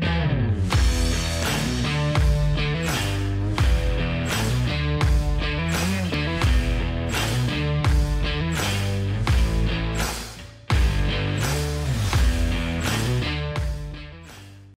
Bye.